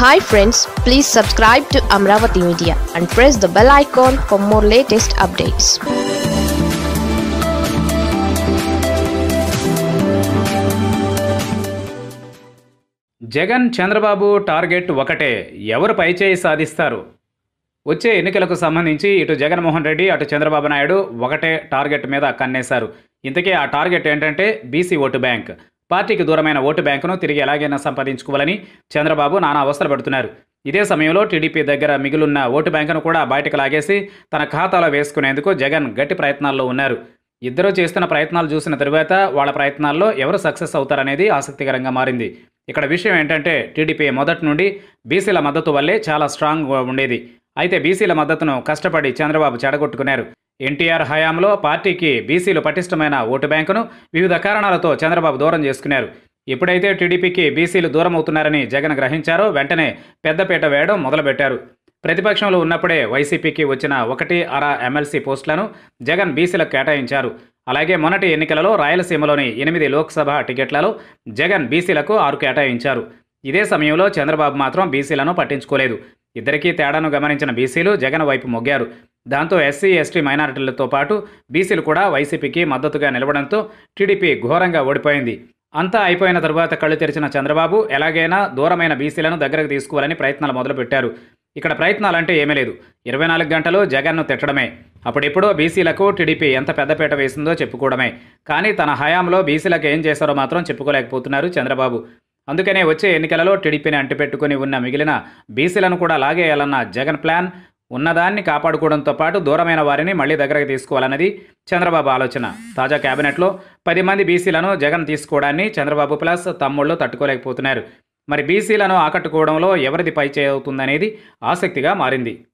Hi friends please subscribe to Amaravati media and press the bell icon for more latest updates Jagan Chandrababu target ఒకటే ఎవరు పైచేయి సాధిస్తారు? వచ్చే ఎన్నికలకు సంబంధించి ఇటు జగన్మోహన్ రెడ్డి అటు చంద్రబాబు నాయుడు ఒకటే టార్గెట్ మీద కన్నేశారు. ఇంతకీ ఆ టార్గెట్ ఏంటంటే బీసీ ఓటు బ్యాంక్. పార్టీకి దూరమైన ఓటు బ్యాంకును తిరిగి ఎలాగైనా సంపాదించుకోవాలని చంద్రబాబు నానా అవస్థలు పడుతున్నారు. ఇదే సమయంలో టీడీపీ దగ్గర మిగులున్న ఓటు బ్యాంకును కూడా బయటకు లాగేసి తన ఖాతాలో వేసుకునేందుకు జగన్ గట్టి ప్రయత్నాల్లో ఉన్నారు. ఇద్దరు చేస్తున్న ప్రయత్నాలు చూసిన తరువాత వాళ్ళ ప్రయత్నాల్లో ఎవరు సక్సెస్ అవుతారనేది ఆసక్తికరంగా మారింది. ఇక్కడ విషయం ఏంటంటే టీడీపీ మొదటి నుండి బీసీల మద్దతు వల్లే చాలా స్ట్రాంగ్ ఉండేది. అయితే బీసీల మద్దతును కష్టపడి చంద్రబాబు చెడగొట్టుకున్నారు. ఎన్టీఆర్ హయాంలో పార్టీకి బీసీలు పటిష్టమైన ఓటు బ్యాంకును వివిధ కారణాలతో చంద్రబాబు దూరం చేసుకున్నారు. ఎప్పుడైతే టీడీపీకి బీసీలు దూరం అవుతున్నారని జగన్ గ్రహించారో వెంటనే పెద్దపీట వేయడం మొదలుపెట్టారు. ప్రతిపక్షంలో ఉన్నప్పుడే వైసీపీకి వచ్చిన ఒకటి అర ఎమ్మెల్సీ పోస్టులను జగన్ బీసీలకు కేటాయించారు. అలాగే మొన్నటి ఎన్నికలలో రాయలసీమలోని ఎనిమిది లోక్సభ టికెట్లలో జగన్ బీసీలకు ఆరు కేటాయించారు. ఇదే సమయంలో చంద్రబాబు మాత్రం బీసీలను పట్టించుకోలేదు. ఇద్దరికీ తేడాను గమనించిన బీసీలు జగన్ వైపు మొగ్గారు. దాంతో ఎస్సీ ఎస్టీ మైనారిటీలతో పాటు బీసీలు కూడా వైసీపీకి మద్దతుగా నిలవడంతో టీడీపీ ఘోరంగా ఓడిపోయింది. అంతా అయిపోయిన తరువాత కళ్ళు తెరిచిన చంద్రబాబు ఎలాగైనా దూరమైన బీసీలను దగ్గరకు తీసుకోవాలని ప్రయత్నాలు మొదలుపెట్టారు. ఇక్కడ ప్రయత్నాలంటే ఏమీ లేదు. ఇరవై నాలుగు గంటలు జగన్ను తిట్టడమే. అప్పుడెప్పుడో బీసీలకు టీడీపీ ఎంత పెద్దపీట వేసిందో చెప్పుకోవడమే. కానీ తన హయాంలో బీసీలకు ఏం చేశారో మాత్రం చెప్పుకోలేకపోతున్నారు చంద్రబాబు. అందుకనే వచ్చే ఎన్నికలలో టీడీపీని అంటిపెట్టుకుని ఉన్న మిగిలిన బీసీలను కూడా లాగేయాలన్న జగన్ ప్లాన్ ఉన్నదాన్ని కాపాడుకోవడంతో పాటు దూరమైన వారిని మళ్ళీ దగ్గరకు తీసుకోవాలన్నది చంద్రబాబు ఆలోచన. తాజా కేబినెట్లో పది మంది బీసీలను జగన్ తీసుకోవడాన్ని చంద్రబాబు ప్లస్ తమ్ముళ్ళు తట్టుకోలేకపోతున్నారు. మరి బీసీలను ఆకట్టుకోవడంలో ఎవరిది పై అవుతుందనేది ఆసక్తిగా మారింది.